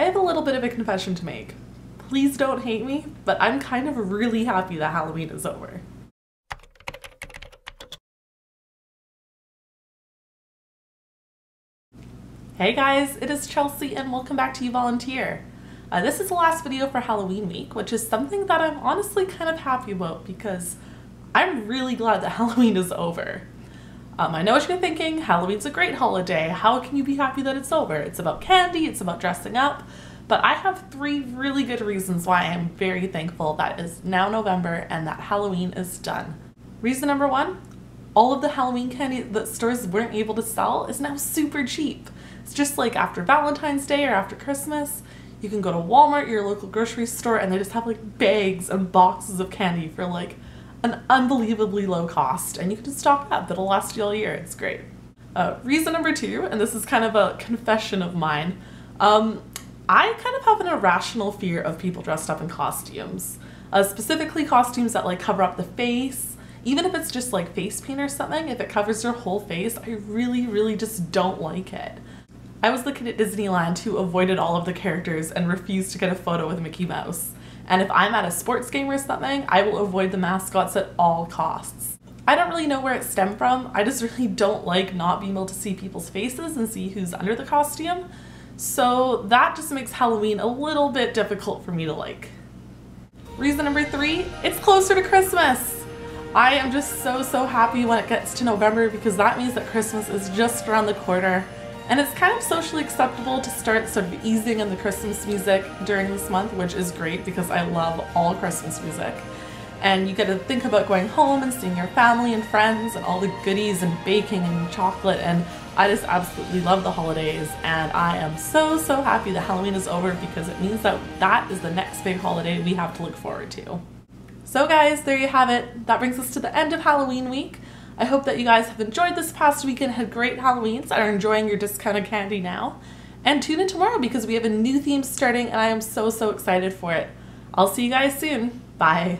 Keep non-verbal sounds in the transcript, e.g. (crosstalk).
I have a little bit of a confession to make. Please don't hate me, but I'm kind of really happy that Halloween is over. Hey guys, it is Chelsea and welcome back to YouVoluntear. Uh, this is the last video for Halloween week, which is something that I'm honestly kind of happy about because I'm really glad that (laughs) Halloween is over. Um, I know what you're thinking, Halloween's a great holiday. How can you be happy that it's over? It's about candy, it's about dressing up, but I have three really good reasons why I'm very thankful that it's now November and that Halloween is done. Reason number one, all of the Halloween candy that stores weren't able to sell is now super cheap. It's just like after Valentine's Day or after Christmas, you can go to Walmart, your local grocery store, and they just have like bags and boxes of candy for like an unbelievably low cost and you can just stock up. That'll last you all year. It's great. Uh, reason number two and this is kind of a confession of mine um, i kind of have an irrational fear of people dressed up in costumes uh, specifically costumes that like cover up the face. Even if it's just like face paint or something if it covers your whole face i really really just don't like it. I was the kid at Disneyland who avoided all of the characters and refused to get a photo with Mickey Mouse. And if I'm at a sports game or something, I will avoid the mascots at all costs. I don't really know where it stemmed from. I just really don't like not being able to see people's faces and see who's under the costume. So that just makes Halloween a little bit difficult for me to like. Reason number three, it's closer to Christmas. I am just so, so happy when it gets to November because that means that Christmas is just around the corner and it's kind of socially acceptable to start sort of easing in the Christmas music during this month, which is great because I love all Christmas music. And you get to think about going home and seeing your family and friends and all the goodies and baking and chocolate. And I just absolutely love the holidays. And I am so, so happy that Halloween is over because it means that that is the next big holiday we have to look forward to. So guys, there you have it. That brings us to the end of Halloween week. I hope that you guys have enjoyed this past weekend, had great Halloweens, and are enjoying your discounted candy now. And tune in tomorrow because we have a new theme starting and I am so, so excited for it. I'll see you guys soon. Bye.